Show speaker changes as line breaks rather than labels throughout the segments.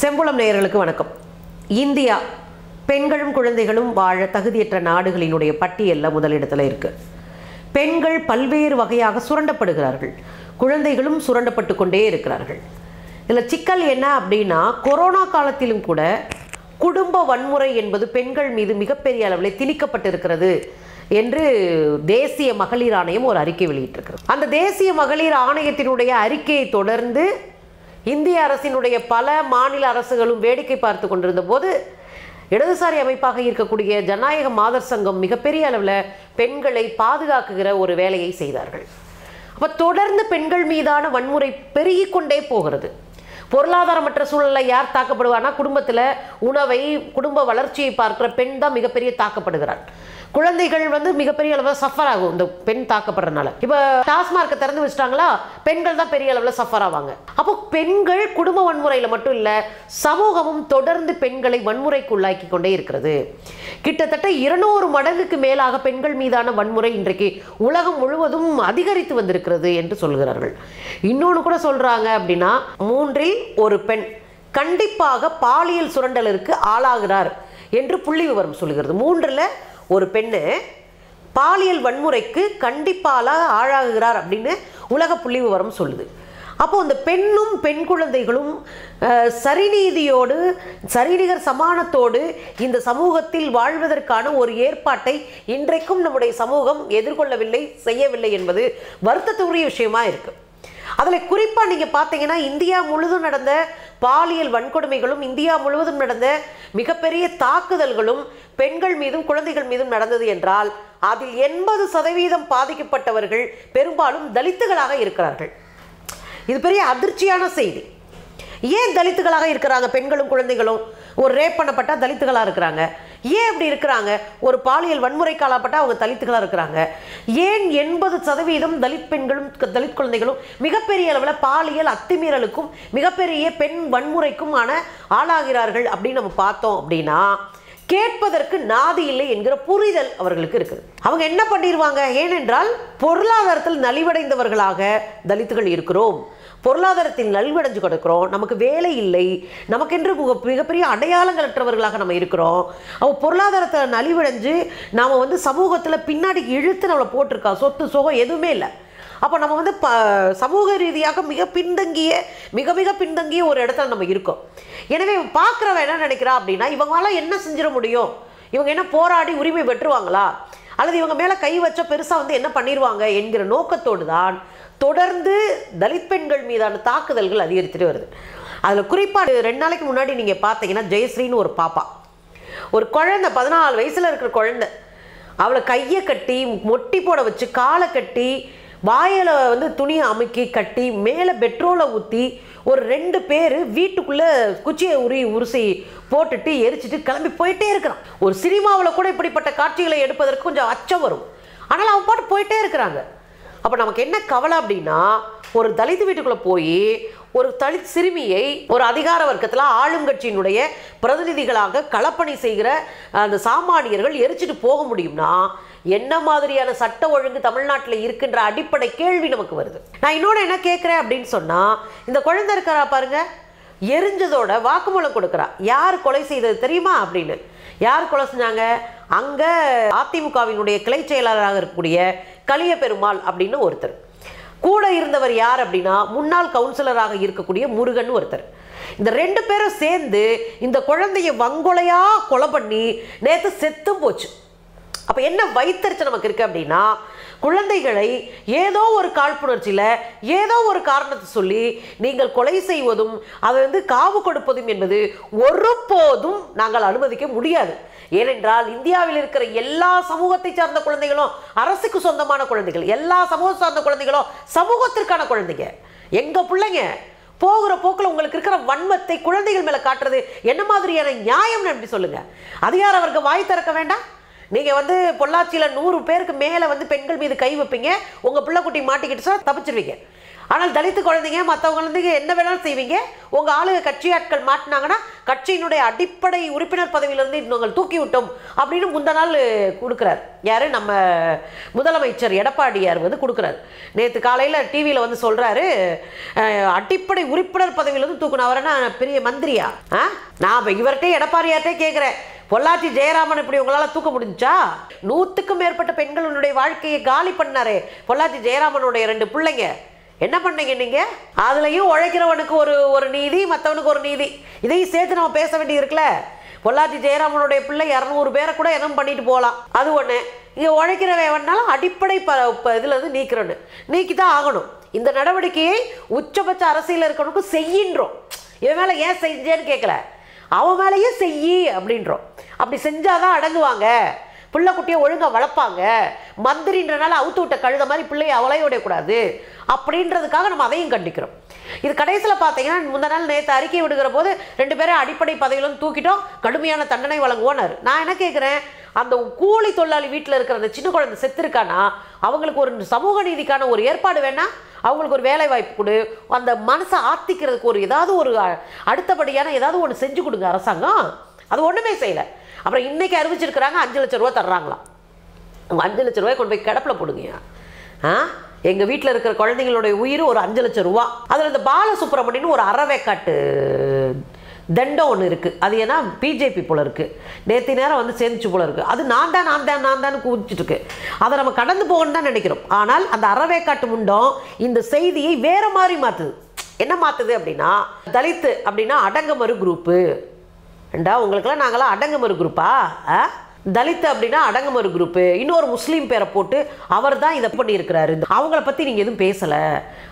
செம்புலம் நேயர்களுக்கு வணக்கம். இந்தியா பெண்களும் குழந்தைகளும் வாழ தகுதியற்ற நாடுகளினுடைய பட்டியலில் முதலிடத்தில் இருக்குது பெண்கள் பல்வேறு வகையாக சுரண்டப்படுகிறார்கள். குழந்தைகளும் சுரண்டப்பட்டு கொண்டே இருக்கிறார்கள். இதில் சிக்கல் என்ன அப்படின்னா கொரோனா காலத்திலும் கூட குடும்ப வன்முறை என்பது பெண்கள் மீது மிகப்பெரிய அளவில் திணிக்கப்பட்டிருக்கிறது என்று தேசிய மகளிர் ஆணையம் ஒரு அறிக்கை வெளியிட்டிருக்கிறது. அந்த தேசிய மகளிர் ஆணையத்தினுடைய அறிக்கையை தொடர்ந்து இந்திய அரசினுடைய பல மாநில அரசுகளும் வேடிக்கை பார்த்து கொண்டிருந்த போது இடதுசாரி அமைப்பாக இருக்கக்கூடிய ஜனநாயக மாதர் சங்கம் மிகப்பெரிய அளவில் பெண்களை பாதுகாக்குகிற ஒரு வேலையை செய்தார்கள். அப்போ தொடர்ந்து பெண்கள் மீதான வன்முறை பெருகிக்கொண்டே போகிறது. பொருளாதாரமற்ற சூழலில் யார் தாக்கப்படுவார்னா குடும்பத்தில் உணவை குடும்ப வளர்ச்சியை பார்க்குற பெண் தான் மிகப்பெரிய தாக்கப்படுகிறார் குழந்தைகள் வந்து மிகப்பெரிய அளவில் சஃபர் ஆகும். இந்த பெண் தாக்கப்படுறதுனால. இப்போ டாஸ்மார்க்கை திறந்து வச்சிட்டாங்களா? பெண்கள் தான் பெரிய அளவில் சஃபர் ஆவாங்க. அப்போ பெண்கள் குடும்ப வன்முறையில் மட்டும் இல்லை சமூகமும் தொடர்ந்து பெண்களை வன்முறைக்கு உள்ளாக்கி கொண்டே இருக்கிறது. கிட்டத்தட்ட இருநூறு மடங்குக்கு மேலாக பெண்கள் மீதான வன்முறை இன்றைக்கு உலகம் முழுவதும் அதிகரித்து வந்திருக்கிறது என்று சொல்கிறார்கள். இன்னொன்று கூட சொல்றாங்க அப்படின்னா மூன்றில் ஒரு பெண் கண்டிப்பாக பாலியல் சுரண்டலுக்கு ஆளாகிறார் என்று புள்ளி விவரம் சொல்கிறது. மூன்றில் ஒரு பெண்ணு பாலியல் வன்முறைக்கு கண்டிப்பால ஆளாகுகிறார் அப்படின்னு உலக புள்ளி விவரம் சொல்லுது. அப்போ அந்த பெண்ணும் பெண் குழந்தைகளும் சரிநீதியோடு சரிநிகர் சமானத்தோடு இந்த சமூகத்தில் வாழ்வதற்கான ஒரு ஏற்பாட்டை இன்றைக்கும் நம்முடைய சமூகம் எதிர்கொள்ளவில்லை செய்யவில்லை என்பது வருத்தத்துக்குரிய விஷயமா இருக்குது அதில் குறிப்பாக நீங்கள் பார்த்தீங்கன்னா இந்தியா முழுதும் நடந்த பாலியல் வன்கொடுமைகளும் இந்தியா முழுவதும் நடந்த மிகப்பெரிய தாக்குதல்களும் பெண்கள் மீதும் குழந்தைகள் மீதும் நடந்தது என்றால் அதில் எண்பது சதவீதம் பாதிக்கப்பட்டவர்கள் பெரும்பாலும் தலித்துகளாக இருக்கிறார்கள். இது பெரிய அதிர்ச்சியான செய்தி. ஏன் தலித்துகளாக இருக்கிறாங்க? பெண்களும் குழந்தைகளும் ஒரு ரேப் பண்ணப்பட்டால் தலித்துகளாக இருக்கிறாங்க. ஏன் இப்படி இருக்கிறாங்க? ஒரு பாலியல் வன்முறைக்கு ஆளாப்பட்ட அவங்க தலித்துகளாக இருக்கிறாங்க. ஏன் எண்பது சதவீதம் தலித் பெண்களும் க- தலித் குழந்தைகளும் மிகப்பெரிய அளவில் பாலியல் அத்துமீறலுக்கும் மிகப்பெரிய பெண் வன்முறைக்குமான ஆளாகிறார்கள் அப்படின்னு நம்ம பார்த்தோம் அப்படின்னா கேட்பதற்கு நாதி இல்லை என்கிற புரிதல் அவர்களுக்கு இருக்குது. அவங்க என்ன பண்ணிடுவாங்க ஏனென்றால் பொருளாதாரத்தில் நலிவடைந்தவர்களாக தலித்துகள் இருக்கிறோம். பொருளாதாரத்தில் நல்வடைஞ்சு கிடக்கிறோம். நமக்கு வேலை இல்லை. நமக்கென்று மிக- மிகப்பெரிய அடையாளங்களற்றவர்களாக நம்ம இருக்கிறோம். அவள் பொருளாதாரத்தை நலிவடைஞ்சு நாம் வந்து சமூகத்தில் பின்னாடி இழுத்து நம்மளை போட்டிருக்கா. சொத்து சுகம் எதுவுமே இல்லை. அப்போ நம்ம வந்து ப சமூக ரீதியாக மிக பின்தங்கிய மிக மிக பின்தங்கிய ஒரு இடத்துல நம்ம இருக்கோம். எனவே பார்க்குறவன் என்ன நினைக்கிறா அப்படின்னா இவங்களால என்ன செஞ்சிட முடியும்? இவங்க என்ன போராடி உரிமை பெற்றுவாங்களா? அல்லது இவங்க மேலே கை வச்ச பெருசாக வந்து என்ன பண்ணிடுவாங்க என்கிற நோக்கத்தோடு தான் தொடர்ந்து தலித் பெண்கள் மீதான தாக்குதல்கள் அதிகரித்துட்டு வருது. அதில் குறிப்பாக ரெண்டு நாளைக்கு முன்னாடி நீங்கள் பார்த்தீங்கன்னா ஜெயஸ்ரீன்னு ஒரு பாப்பா. ஒரு குழந்தை பதினாலு வயசில் இருக்கிற குழந்தை. அவளை கையை கட்டி மொட்டி போட வச்சு காலை கட்டி வாயில் வந்து துணியை அமுக்கி கட்டி மேலே பெட்ரோலை ஊற்றி ஒரு ரெண்டு பேர் வீட்டுக்குள்ளே குச்சியை உரி உருசி போட்டுட்டு எரிச்சிட்டு கிளம்பி போயிட்டே இருக்கிறான். ஒரு சினிமாவில் கூட இப்படிப்பட்ட காட்சிகளை எடுப்பதற்கு கொஞ்சம் அச்சம் வரும். ஆனால் அவன் பாட்டு போயிட்டே இருக்கிறாங்க. அப்போ நமக்கு என்ன கவலை அப்படின்னா ஒரு தலித் வீட்டுக்குள்ளே போய் ஒரு தலித் சிறுமியை ஒரு அதிகார வர்க்கத்தில் ஆளும் கட்சியினுடைய பிரதிநிதிகளாக களப்பணி செய்கிற அந்த சாமானியர்கள் எரிச்சிட்டு போக முடியும்னா என்ன மாதிரியான சட்ட ஒழுங்கு தமிழ்நாட்டில் இருக்கின்ற அடிப்படை கேள்வி நமக்கு வருது. நான் இன்னொன்று என்ன கேட்குறேன் அப்படின்னு சொன்னால் இந்த குழந்தை இருக்கிறா பாருங்க எரிஞ்சதோட வாக்குமூலம் கொடுக்குறா. யார் கொலை செய்தது தெரியுமா அப்படின்னு? யார் கொலை செஞ்சாங்க? அங்கே அதிமுகவினுடைய கிளை செயலாளராக இருக்கக்கூடிய கலிய பெருமாள் அப்படின்னு ஒருத்தர். கூட இருந்தவர் யார் அப்படின்னா முன்னாள் கவுன்சிலராக இருக்கக்கூடிய முருகன் ஒருத்தர். இந்த ரெண்டு பேரும் சேர்ந்து இந்த குழந்தைய வங்கொலையா கொலை பண்ணி நேற்று செத்தும் போச்சு. அப்போ என்ன வைத்தறிச்சு நமக்கு இருக்குது அப்படின்னா குழந்தைகளை ஏதோ ஒரு காழ்ப்புணர்ச்சியில் ஏதோ ஒரு காரணத்தை சொல்லி நீங்கள் கொலை செய்வதும் அதை வந்து காவு கொடுப்பதும் என்பது ஒருபோதும் நாங்கள் அனுமதிக்க முடியாது. ஏனென்றால் இந்தியாவில் இருக்கிற எல்லா சமூகத்தை சார்ந்த குழந்தைகளும் அரசுக்கு சொந்தமான குழந்தைகள் எல்லா சமூகம் சார்ந்த குழந்தைகளும் சமூகத்திற்கான குழந்தைங்க. எங்கள் பிள்ளைங்க போகிற போக்கில் உங்களுக்கு இருக்கிற வன்மத்தை குழந்தைகள் மேலே காட்டுறது என்ன மாதிரியான நியாயம்னு அப்படி சொல்லுங்கள் அதிகார அவருக்கு வாய் திறக்க வேண்டாம்? நீங்கள் வந்து பொள்ளாச்சியில் நூறு பேருக்கு மேலே வந்து பெண்கள் மீது கை வைப்பீங்க. உங்கள் பிள்ளைக்குட்டி மாட்டிக்கிட்டு தப்பிச்சிருவீங்க. ஆனால் தலித்து குழந்தைங்க மற்ற குழந்தைங்க என்ன வேணாலும் செய்வீங்க. உங்கள் ஆளுக கட்சி ஆட்கள் மாட்டினாங்கன்னா கட்சியினுடைய அடிப்படை உறுப்பினர் பதவியிலிருந்து நாங்கள் தூக்கி விட்டோம் அப்படின்னு முந்த நாள் கொடுக்குறார். யார்? நம்ம முதலமைச்சர் எடப்பாடியார் வந்து கொடுக்குறாரு. நேற்று காலையில் டிவியில் வந்து சொல்கிறாரு அடிப்படை உறுப்பினர் பதவியிலிருந்து தூக்கணும் அவரனா பெரிய மந்திரியா? ஆ? நான் இவர்கிட்ட எடப்பாடியார்ட்டே கேட்குறேன் பொள்ளாச்சி ஜெயராமன் இப்படி உங்களால் தூக்க முடிஞ்சா? நூற்றுக்கும் மேற்பட்ட பெண்களுடைய வாழ்க்கையை காலி பண்ணாரே. பொள்ளாச்சி ஜெயராமனுடைய ரெண்டு பிள்ளைங்க. என்ன பண்ணீங்க நீங்கள் அதுலேயும் உழைக்கிறவனுக்கு ஒரு ஒரு நீதி மற்றவனுக்கு ஒரு நீதி. இதையும் சேர்த்து நம்ம பேச வேண்டியது இருக்குல்ல? பொள்ளாச்சி ஜெயராமனுடைய பிள்ளை இரநூறு பேரை கூட என்ன பண்ணிட்டு போகலாம் அது ஒன்று இங்கே உழைக்கிறவனாலும் அடிப்படை ப இதுலேருந்து நீக்கிறோன்னு நீக்கி தான் ஆகணும். இந்த நடவடிக்கையை உச்சபட்ச அரசியல் இருக்கணுக்கு செய்யின்றோம். இவன் மேலே ஏன் செஞ்சேன்னு கேட்கல அவன் மேலேயே செய்யி அப்படின்றோம். அப்படி செஞ்சாதான் அடங்குவாங்க. பிள்ளை குட்டியை ஒழுங்காக வளர்ப்பாங்க. மந்திரின்றனால அவுத்து விட்ட கழுத மாதிரி பிள்ளையை அவளையும் விடக்கூடாது அப்படின்றதுக்காக நம்ம அதையும் கண்டிக்கிறோம். இது கடைசியில் பார்த்தீங்கன்னா முந்த நாள் நேற்று அறிக்கை விடுகிற போது ரெண்டு பேரும் அடிப்படை பதவியிலும் தூக்கிட்டோம். கடுமையான தண்டனை வழங்குவோன்னாரு நான் என்ன கேட்குறேன் அந்த கூலி தொழிலாளி வீட்டில் இருக்கிற அந்த சின்ன குழந்தை செத்துருக்கானா? அவங்களுக்கு ஒரு சமூக நீதிக்கான ஒரு ஏற்பாடு வேணா அவங்களுக்கு ஒரு வேலை வாய்ப்பு கொடு. அந்த மனசை ஆத்திக்கிறதுக்கு ஒரு ஏதாவது ஒரு அடுத்தபடியான ஏதாவது ஒன்று செஞ்சு கொடுங்க அரசாங்கம். அது ஒன்றுமே செய்யலை. அப்புறம் இன்னைக்கு அறிவிச்சிருக்கிறாங்க அஞ்சு லட்ச ரூபா தர்றாங்களாம். அவங்க அஞ்சு லட்ச ரூபாய் கொண்டு போய் கிடப்பில் போடுங்க. ஆ? எங்கள் வீட்டில் இருக்கிற குழந்தைங்களுடைய உயிர் ஒரு அஞ்சு லட்சம் ரூபா. அதில் இந்த பாலசுப்ரமணியன் ஒரு அறவேக்காட்டு. தண்டம் ஒன்று இருக்குது அது ஏன்னா பிஜேபி போல இருக்குது நேற்று நேரம் வந்து சேர்ந்துச்சு போல இருக்குது அது நான் தான் நான் தான் நான் தான் குதிச்சுட்டு அதை நம்ம கடந்து போகணும்னு தான் நினைக்கிறோம். ஆனால் அந்த அறவேக்காட்டு முண்டம் இந்த செய்தியை வேறு மாதிரி மாற்றுது என்ன மாற்றுது அப்படின்னா தலித்து அப்படின்னா அடங்கமறு குரூப்பு ரெண்டா உங்களுக்கெல்லாம் நாங்களாம் அடங்கமறு குரூப்பா ஆ? தலித் அப்படின்னா அடங்கமறு குரூப்பு இன்னொரு முஸ்லீம் பேரை போட்டு அவர் தான் இதை பண்ணியிருக்கிறாரு. அவங்கள பற்றி நீங்கள் எதுவும் பேசலை.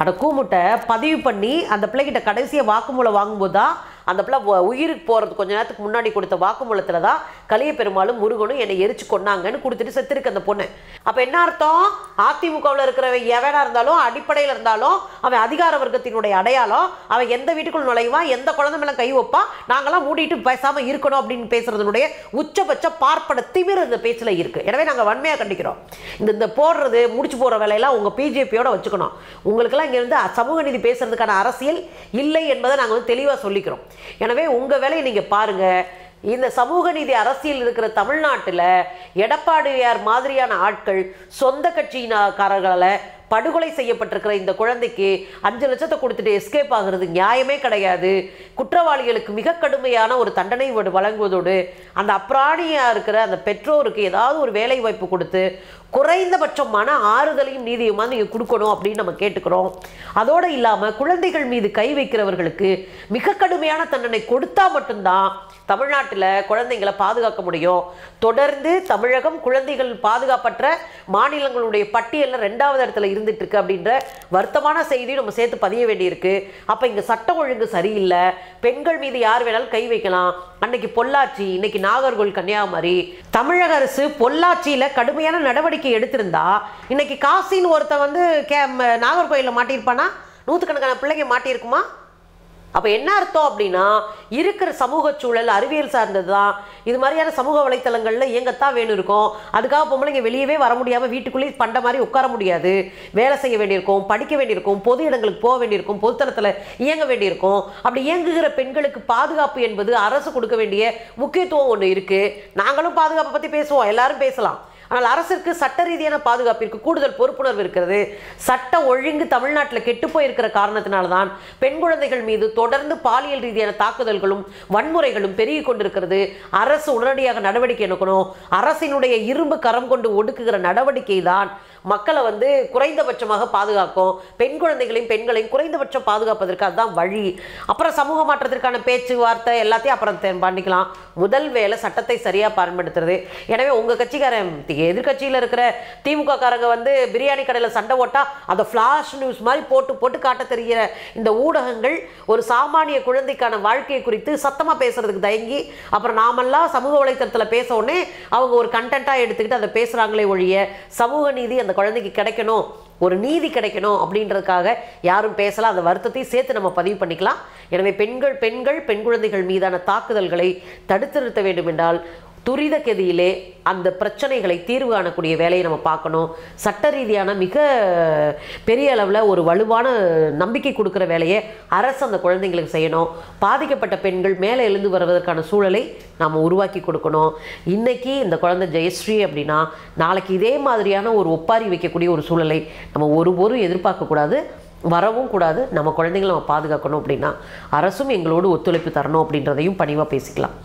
அட கூமுட்டை பதிவு பண்ணி அந்த பிள்ளைகிட்ட கடைசியாக வாக்குமூலம் வாங்கும்போது தான் அந்த பிள்ளை உயிருக்கு போகிறது கொஞ்ச நேரத்துக்கு முன்னாடி கொடுத்த வாக்குமூலத்தில் தான் கலிய பெருமாளும் முருகனும் என்னை எரிச்சு கொன்னாங்கன்னு கொடுத்துட்டு செத்துருக்கு அந்த பொண்ணு. அப்போ என்ன அர்த்தம்? அதிமுகவில் இருக்கிறவன் எவனாக இருந்தாலும் அடிப்படையில் இருந்தாலும் அவன் அதிகார வர்க்கத்தினுடைய அடையாளம் அவன் எந்த வீட்டுக்குள் நுழைவான் எந்த குழந்தை மேலே கை வைப்பான் நாங்களாம் மூடிட்டு பேசாமல் இருக்கணும் அப்படின்னு பேசுறதுனுடைய உச்சபட்ச பார்ப்பட திமிர் இந்த பேச்சில் இருக்குது எனவே நாங்கள் வன்மையாக கண்டிக்கிறோம். இந்த இந்த போடுறது முடிச்சு போடுற வேலையெல்லாம் உங்கள் பிஜேபியோட வச்சுக்கணும். உங்களுக்கெல்லாம் இங்கேருந்து சமூக நீதி பேசுறதுக்கான அரசியல் இல்லை என்பதை நாங்கள் வந்து தெளிவாக சொல்லிக்கிறோம். எனவே உங்கள் வேலையை நீங்கள் பாருங்கள் இந்த சமூக நீதி அரசியல் இருக்கிற தமிழ்நாட்டில் எடப்பாடியார் மாதிரியான ஆட்கள் சொந்த கட்சியினக்காரர்களை படுகொலை செய்யப்பட்டிருக்கிற இந்த குழந்தைக்கு அஞ்சு லட்சத்தை கொடுத்துட்டு எஸ்கேப் ஆகிறது நியாயமே கிடையாது. குற்றவாளிகளுக்கு மிக கடுமையான ஒரு தண்டனை வழங்குவதோடு அந்த அப்ராணியாக இருக்கிற அந்த பெற்றோருக்கு ஏதாவது ஒரு வேலை வாய்ப்பு கொடுத்து குறைந்தபட்சம் மன ஆறுதலையும் நீதியுமா நீங்கள் கொடுக்கணும் அப்படின்னு நம்ம கேட்டுக்கிறோம். அதோடு இல்லாமல் குழந்தைகள் மீது கை வைக்கிறவர்களுக்கு மிக கடுமையான தண்டனை கொடுத்தா மட்டும்தான் தமிழ்நாட்டில் குழந்தைங்களை பாதுகாக்க முடியும். தொடர்ந்து தமிழகம் குழந்தைகள் பாதுகாப்பற்ற மாநிலங்களுடைய பட்டியலில் ரெண்டாவது இடத்துல இருந்துட்டு இருக்கு அப்படின்ற வருத்தமான செய்தியும் நம்ம சேர்த்து பதிய வேண்டியிருக்கு. அப்போ இங்கே சட்டம் ஒழுங்கு சரியில்லை. பெண்கள் மீது யார் வேணாலும் கை வைக்கலாம். அன்னைக்கு பொள்ளாச்சி இன்னைக்கு நாகர்கோவில் கன்னியாகுமரி. தமிழக அரசு பொள்ளாச்சியில் கடுமையான நடவடிக்கை எடுத்திருந்தா இன்னைக்கு காசின்னு ஒருத்தன் வந்து கே நாகர்கோயிலில் மாட்டியிருப்பானா? நூற்றுக்கணக்கான பிள்ளைங்க மாட்டியிருக்குமா? அப்போ என்ன அர்த்தம் அப்படின்னா இருக்கிற சமூக சூழல் அறிவியல் சார்ந்தது தான் இது மாதிரியான சமூக வலைத்தளங்களில் இயங்கத்தான் வேணும் இருக்கும் அதுக்காக பொம்பளைங்க வெளியவே வர முடியாமல் வீட்டுக்குள்ளேயே பண்ட மாதிரி உட்கார முடியாது. வேலை செய்ய வேண்டியிருக்கும் படிக்க வேண்டியிருக்கும் பொது இடங்களுக்கு போக வேண்டியிருக்கும் பொதுத்தளத்தில் இயங்க வேண்டியிருக்கும். அப்படி இயங்குகிற பெண்களுக்கு பாதுகாப்பு என்பது அரசு கொடுக்க வேண்டிய முக்கியத்துவம் ஒன்று இருக்குது நாங்களும் பாதுகாப்பை பற்றி பேசுவோம் எல்லாரும் பேசலாம். ஆனால் அரசிற்கு சட்ட ரீதியான பாதுகாப்பிற்கு கூடுதல் பொறுப்புணர்வு இருக்கிறது. சட்ட ஒழுங்கு தமிழ்நாட்டில் கெட்டு போயிருக்கிற காரணத்தினால்தான் பெண் குழந்தைகள் மீது தொடர்ந்து பாலியல் ரீதியான தாக்குதல்களும் வன்முறைகளும் பெருகி கொண்டிருக்கிறது. அரசு உடனடியாக நடவடிக்கை எடுக்கணும். அரசினுடைய இரும்பு கரம் கொண்டு ஒடுக்குகிற நடவடிக்கை தான் மக்களை வந்து குறைந்தபட்சமாக பாதுகாக்கும். பெண் குழந்தைகளையும் பெண்களையும் குறைந்தபட்சம் பாதுகாப்பதற்கு அதுதான் வழி. அப்புறம் சமூக மாற்றத்திற்கான பேச்சுவார்த்தை எல்லாத்தையும் அப்புறம் பண்ணிக்கலாம். முதல் வேலை சட்டத்தை சரியாக பயன்படுத்துறது. எனவே உங்கள் கட்சிக்காரன் எதிர்கட்சியில் இருக்கிற திமுக காரங்க வந்து பிரியாணி கடையில் சண்டை ஓட்டா அந்த ஃப்ளாஷ் நியூஸ் மாதிரி போட்டு போட்டு காட்ட தெரிகிற இந்த ஊடகங்கள் ஒரு சாமானிய குழந்தைக்கான வாழ்க்கையை குறித்து சத்தமாக பேசுறதுக்கு தயங்கி அப்புறம் நாமெல்லாம் சமூக வலைத்தளத்தில் பேச உடனே அவங்க ஒரு கண்டென்ட்டாக எடுத்துக்கிட்டு அதை பேசுகிறாங்களே ஒழிய சமூக நீதி அந்த குழந்தைக்கு கிடைக்கணும் ஒரு நீதி கிடைக்கணும் அப்படின்றதுக்காக யாரும் பேசலாம். அந்த வருத்தத்தையும் சேர்த்து நம்ம பதிவு பண்ணிக்கலாம். எனவே பெண்கள் பெண்கள் பெண் குழந்தைகள் மீதான தாக்குதல்களை தடுத்து நிறுத்த வேண்டும் என்றால் துரித கதியிலே அந்த பிரச்சனைகளை தீர்வு காணக்கூடிய வேலையை நம்ம பார்க்கணும். சட்ட ரீதியான மிக பெரிய அளவில் ஒரு வலுவான நம்பிக்கை கொடுக்குற வேலையை அரசு அந்த குழந்தைங்களுக்கு செய்யணும். பாதிக்கப்பட்ட பெண்கள் மேலே எழுந்து வருவதற்கான சூழலை நாம் உருவாக்கி கொடுக்கணும். இன்றைக்கி இந்த குழந்தை ஜெயஸ்ரீ அப்படின்னா நாளைக்கு இதே மாதிரியான ஒரு ஒப்பாரி வைக்கக்கூடிய ஒரு சூழலை நம்ம ஒருபோரும் எதிர்பார்க்கக்கூடாது வரவும் கூடாது. நம்ம குழந்தைங்களை நம்ம பாதுகாக்கணும் அப்படின்னா அரசும் எங்களோடு ஒத்துழைப்பு தரணும் அப்படின்றதையும் பணிவாக பேசிக்கலாம்.